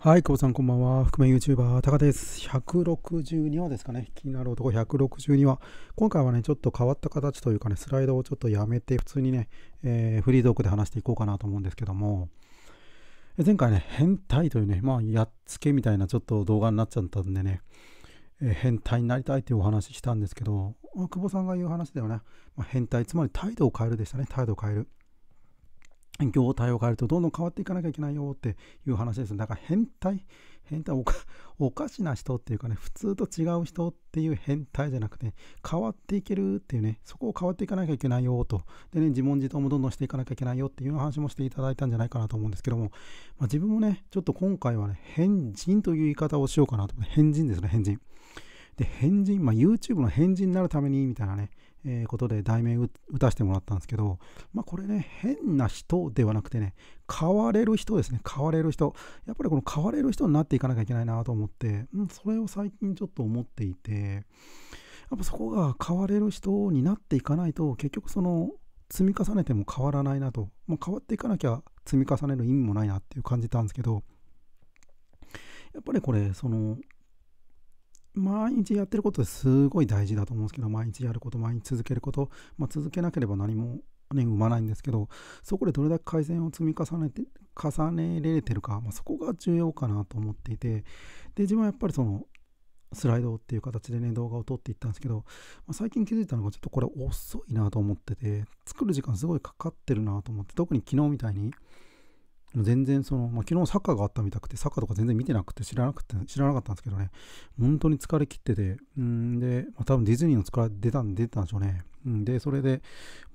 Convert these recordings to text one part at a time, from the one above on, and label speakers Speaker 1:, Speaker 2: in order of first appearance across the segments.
Speaker 1: はい、久保さんこんばんは。覆面 YouTuber、タカです。162話ですかね。気になる男162話。今回はね、ちょっと変わった形というかね、スライドをちょっとやめて、普通にね、えー、フリートークで話していこうかなと思うんですけども、前回ね、変態というね、まあ、やっつけみたいなちょっと動画になっちゃったんでね、えー、変態になりたいというお話したんですけど、久保さんが言う話ではね、まあ、変態、つまり態度を変えるでしたね、態度を変える。業態を変えるとどんどん変わっていかなきゃいけないよっていう話です。だから変態、変態おか、しな人っていうかね、普通と違う人っていう変態じゃなくて、変わっていけるっていうね、そこを変わっていかなきゃいけないよと。でね、自問自答もどんどんしていかなきゃいけないよっていう話もしていただいたんじゃないかなと思うんですけども、まあ、自分もね、ちょっと今回はね、変人という言い方をしようかなと思って。変人ですね、変人。で、変人、まあ、YouTube の変人になるためにみたいなね、えー、ことで題名打たせてもらったんですけど、まあ、これね、変な人ではなくてね、変われる人ですね、変われる人。やっぱりこの変われる人になっていかなきゃいけないなと思って、うん、それを最近ちょっと思っていて、やっぱそこが変われる人になっていかないと、結局その、積み重ねても変わらないなと、まあ、変わっていかなきゃ積み重ねる意味もないなっていう感じたんですけど、やっぱりこれ、その、毎日やってることですごい大事だと思うんですけど、毎日やること、毎日続けること、まあ、続けなければ何も、ね、生まないんですけど、そこでどれだけ改善を積み重ねて、重ねられてるか、まあ、そこが重要かなと思っていて、で、自分はやっぱりその、スライドっていう形でね、動画を撮っていったんですけど、まあ、最近気づいたのがちょっとこれ遅いなと思ってて、作る時間すごいかかってるなと思って、特に昨日みたいに、全然その、まあ、昨日サッカーがあったみたくて、サッカーとか全然見てなくて知らなくて、知らなかったんですけどね、本当に疲れ切ってて、うんで、まあ、多分ディズニーの疲れ出たんで出たんでしょうね。うんで、それで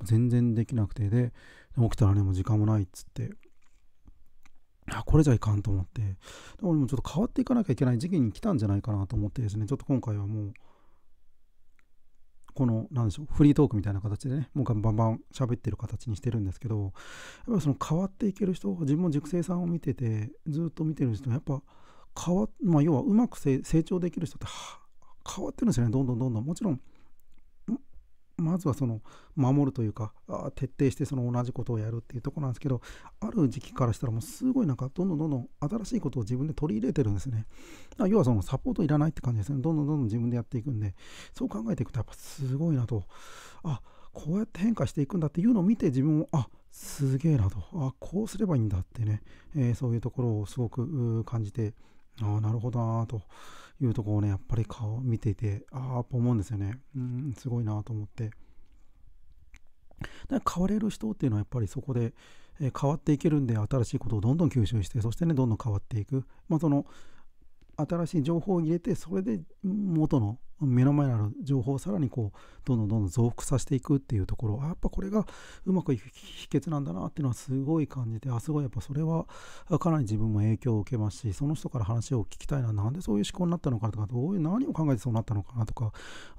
Speaker 1: 全然できなくて、で、起きたらね、もう時間もないっつって、あ、これじゃいかんと思って、でもちょっと変わっていかなきゃいけない時期に来たんじゃないかなと思ってですね、ちょっと今回はもう、この、なんでしょう、フリートークみたいな形でね、もうバンバン喋ってる形にしてるんですけど、やっぱその変わっていける人、自分も熟成さんを見てて、ずっと見てる人、やっぱ変わまあ、要はうまく成長できる人って変わってるんですよね、どんどんどんどん。もちろん、まずはその守るというか徹底してその同じことをやるっていうところなんですけどある時期からしたらもうすごいなんかどんどんどんどん新しいことを自分で取り入れてるんですね。要はそのサポートいらないって感じですね。どんどんどんどん自分でやっていくんでそう考えていくとやっぱすごいなと。あこうやって変化していくんだっていうのを見て自分もあすげえなと。あこうすればいいんだってね、えー、そういうところをすごく感じてああ、なるほどなというところをね、やっぱり顔見ていて、ああ、と思うんですよね。うん、すごいなと思って。だか変われる人っていうのはやっぱりそこで、え、変わっていけるんで新しいことをどんどん吸収してそしてねどんどん変わっていく、まあ、その新しい情報を入れてそれで元の目の前にある情報をさらにこうどんどんどんどん増幅させていくっていうところ。やっぱこれがうまくいく秘訣なんだなっていうのはすごい感じてあすごい。やっぱそれはかなり自分も影響を受けますしその人から話を聞きたいな。なんでそういう思考になったのかとかどういう何を考えてそうなったのかなとか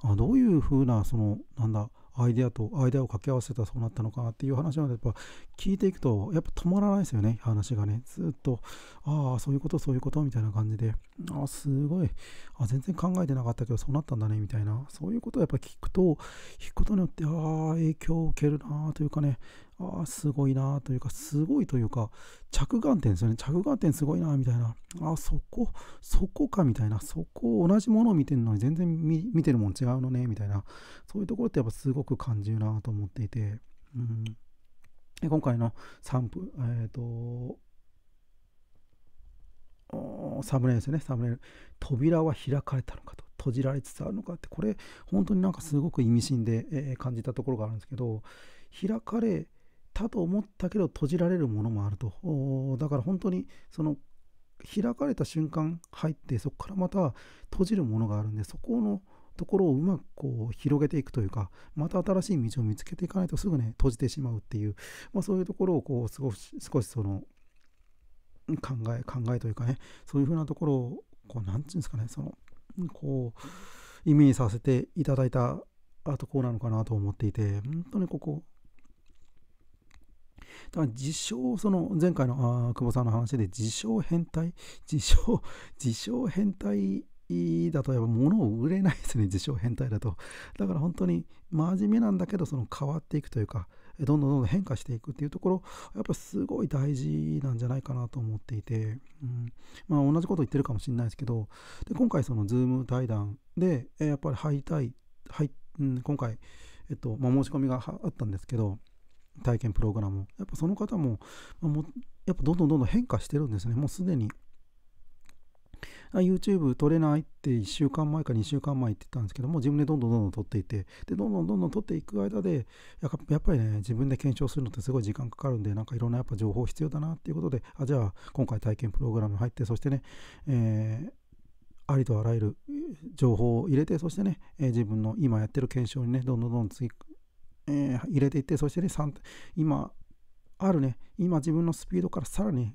Speaker 1: あどういうふうなそのなんだアイデアとアイデアを掛け合わせたらそうなったのかなっていう話までやっぱ聞いていくとやっぱ止まらないですよね話がね。ずっとああそういうことそういうことみたいな感じで。ああすごい。あ全然考えてなかったけどそうなったんだねみたいな。そういうことをやっぱ聞くと聞くことによってああ影響を受けるなというかね。ああ、すごいなというか、すごいというか、着眼点ですよね。着眼点すごいなみたいな。ああ、そこ、そこかみたいな。そこ、同じものを見てるのに全然見てるもん違うのねみたいな。そういうところってやっぱすごく感じるなと思っていて。うん、で今回のサンプ、えっ、ー、と、サムネイルですよね、サムネイル。扉は開かれたのかと、閉じられつつあるのかって、これ、本当になんかすごく意味深で、えー、感じたところがあるんですけど、開かれたと思ったけど閉じられるものもあると。だから本当にその開かれた瞬間入ってそこからまた閉じるものがあるんでそこのところをうまくこう広げていくというかまた新しい道を見つけていかないとすぐね閉じてしまうっていう、まあ、そういうところをこう少し少しその考え考えというかねそういうふうなところをこう何て言うんですかねそのこうイメージさせていただいたところなのかなと思っていて本当にここだから自称、その前回のあ久保さんの話で自称変態、自称、自称変態だとやっぱ物を売れないですね、自称変態だと。だから本当に真面目なんだけど、その変わっていくというか、どんどんどんどん変化していくっていうところやっぱすごい大事なんじゃないかなと思っていて、うんまあ、同じこと言ってるかもしれないですけどで今回そのズーム対談でやっぱり入りたい入、うん、今回、えっとまあ、申し込みがあったんですけど体験プログラムやっぱその方も,、まあ、もやっぱどんどんどんどん変化してるんですね。もうすでに。YouTube 撮れないって1週間前か2週間前って言ったんですけども自分でどんどんどんどん撮っていて。でどんどんどんどん撮っていく間でやっぱりね自分で検証するのってすごい時間かかるんでなんかいろんなやっぱ情報必要だなっていうことであじゃあ今回体験プログラム入ってそしてね、えー、ありとあらゆる情報を入れてそしてね、えー、自分の今やってる検証にねどんどんどんどん、えー、入れていってそしてね今あるね、今自分のスピードからさらに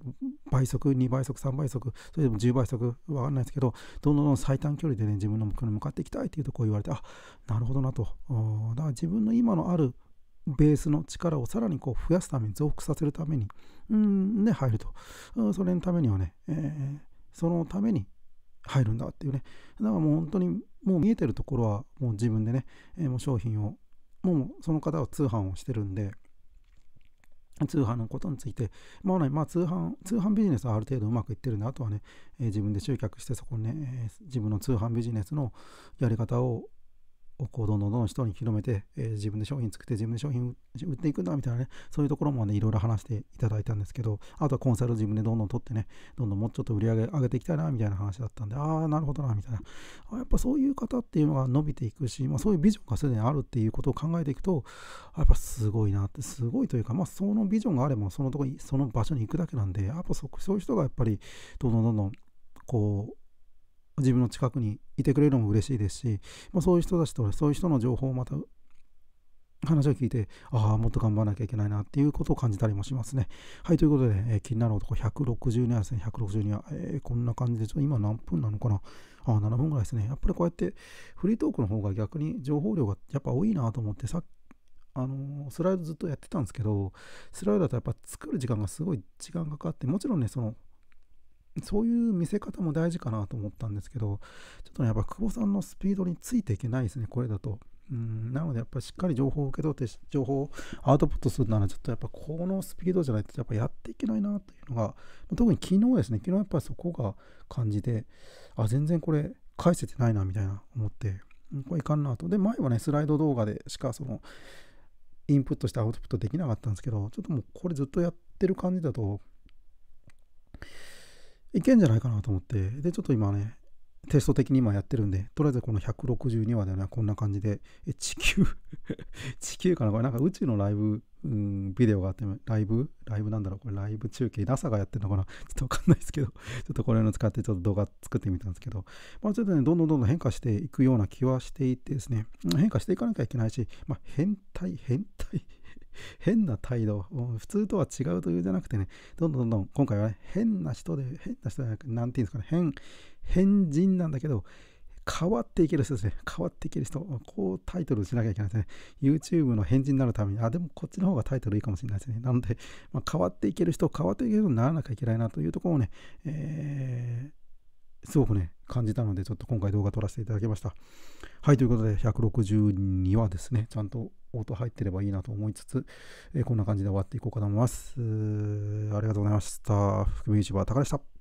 Speaker 1: 倍速、2倍速、3倍速、それでも10倍速、わかんないですけど、どんどん最短距離でね、自分の目標に向かっていきたいっていうとこう言われて、あ、なるほどなと。だから自分の今のあるベースの力をさらにこう増やすために、増幅させるために、うんで入ると。それのためにはね、えー、そのために入るんだっていうね。だからもう本当にもう見えてるところはもう自分でね、えー、もう商品を、もうその方は通販をしてるんで、通販のことについて、まあね、まあ通販、通販ビジネスはある程度うまくいってるんで、あとはね、えー、自分で集客して、そこにね、えー、自分の通販ビジネスのやり方をこうどんどんどんどん人に広めて、えー、自分で商品作って自分で商品売っていくんだみたいなね、そういうところもね、いろいろ話していただいたんですけど、あとはコンサル自分でどんどん取ってね、どんどんもうちょっと売り上げ上げていきたいなみたいな話だったんで、ああ、なるほどな、みたいな。あやっぱそういう方っていうのが伸びていくし、まあ、そういうビジョンがすでにあるっていうことを考えていくと、やっぱすごいなって、すごいというか、まあ、そのビジョンがあれば、そのとこにその場所に行くだけなんで、やっぱそそういう人がやっぱり、どんどんどんどん、こう、自分の近くにいてくれるのも嬉しいですし、まあ、そういう人たちとそういう人の情報をまた話を聞いて、ああ、もっと頑張らなきゃいけないなっていうことを感じたりもしますね。はい、ということで、えー、気になる男162はですね、162は、えー、こんな感じで、ちょっと今何分なのかな？ああ、7分ぐらいですね。やっぱりこうやってフリートークの方が逆に情報量がやっぱ多いなと思って、さっあの、スライドずっとやってたんですけど、スライドだとやっぱ作る時間がすごい時間かかって、もちろんね、そのそういう見せ方も大事かなと思ったんですけど、ちょっとね、やっぱ久保さんのスピードについていけないですね、これだと。うんなので、やっぱりしっかり情報を受け取って、情報をアウトプットするなら、ちょっとやっぱこのスピードじゃないと、やっぱやっていけないなというのが、特に昨日ですね、昨日やっぱりそこが感じて、あ、全然これ返せてないな、みたいな思って、これいかんなと。で、前はね、スライド動画でしか、その、インプットしてアウトプットできなかったんですけど、ちょっともうこれずっとやってる感じだと、いけんじゃないかなと思って、で、ちょっと今ね、テスト的に今やってるんで、とりあえずこの162話ではね、こんな感じで、え、地球？地球かな？これなんか宇宙のライブ、うん、ビデオがあって、ライブ？ライブなんだろう？これライブ中継、NASA がやってるのかな？ちょっとわかんないですけど、ちょっとこれを使ってちょっと動画作ってみたんですけど、まあちょっとね、どんどんどんどん変化していくような気はしていてですね、変化していかなきゃいけないし、まあ変態、変態？変な態度、普通とは違うというじゃなくてね、どんどんどんどん、今回はね、変な人で、変な人じゃなくて、なんていうんですかね、変、変人なんだけど、変わっていける人ですね。変わっていける人。こうタイトルしなきゃいけないですね。YouTube の変人になるために。あ、でもこっちの方がタイトルいいかもしれないですね。なので、まあ、変わっていける人、変わっていける人にならなきゃいけないなというところをね、えー、すごくね、感じたので、ちょっと今回動画撮らせていただきました。はい、ということで、162はですね、ちゃんと音入ってればいいなと思いつつ、えー、こんな感じで終わっていこうかと思います。ありがとうございました。福見 YouTuber 高でした。